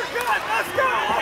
Let's go!